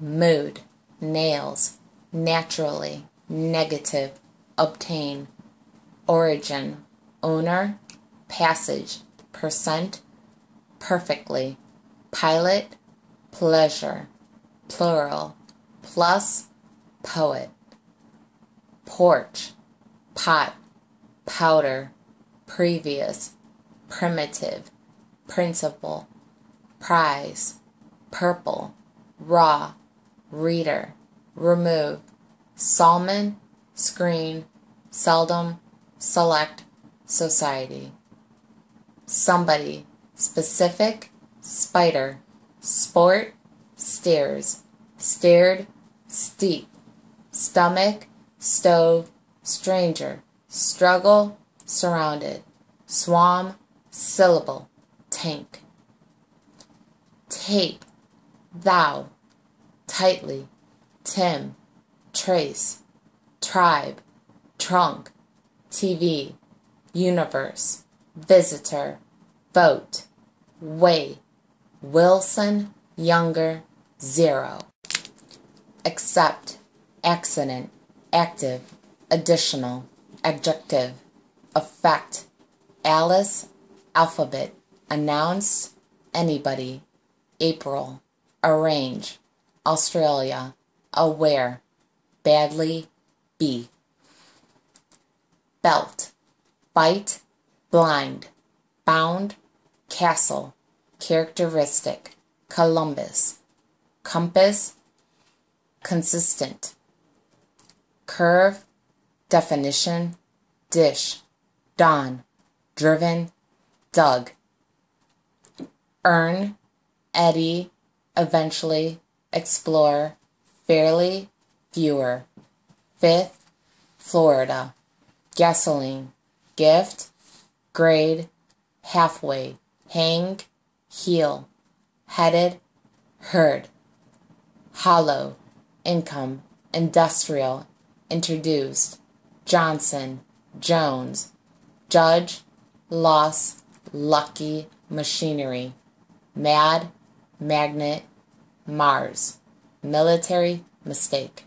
mood, nails, naturally, negative, obtain, origin, owner, passage, percent, perfectly, pilot, pleasure, plural, plus, poet, porch, pot, powder, previous, primitive, principal, prize, purple, raw, reader, remove, salmon, screen, seldom, select, society. Somebody, specific, spider, sport, stairs, stared, steep, stomach, stove, stranger, struggle, surrounded, swam, syllable, tank. Tape, thou, tightly, Tim, trace, tribe, trunk, TV, universe, visitor, vote, way, Wilson, younger, zero. Accept, accident, active, additional, adjective, effect, Alice, alphabet, announce, anybody, April, arrange, Australia, aware, badly, be. Belt, bite, blind, bound, castle, characteristic, Columbus, compass, consistent, curve, definition, dish, dawn, driven, dug, earn, eddy, eventually, explore, fairly, fewer, fifth, Florida, gasoline, gift, grade, halfway, hang, heel, headed, herd, hollow, income, industrial, introduced, Johnson, Jones, judge, loss, lucky, machinery, mad, magnet, Mars, military, mistake.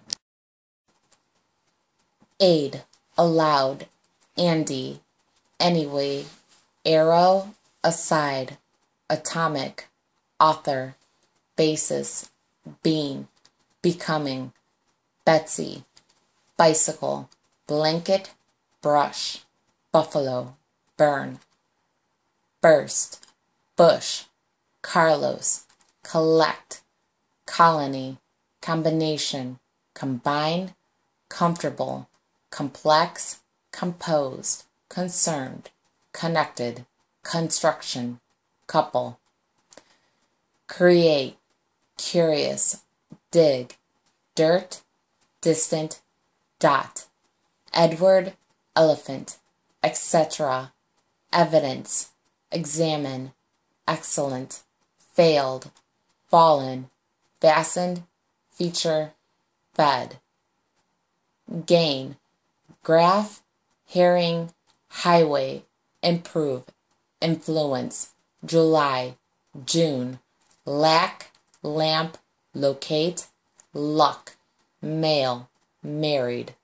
Aid, allowed, Andy, anyway, arrow, aside, atomic, author, basis, bean, becoming, Betsy, bicycle, blanket, brush, buffalo, burn, burst, bush, Carlos, collect, colony, combination, combine, comfortable, complex, composed, concerned, connected, construction, couple. Create, curious, dig, dirt, distant, dot. Edward, elephant, etc. Evidence, examine, excellent, failed, fallen, fastened, feature, fed. Gain, graph, herring, highway, improve, influence, July, June, lack, lamp, locate, luck, male, married.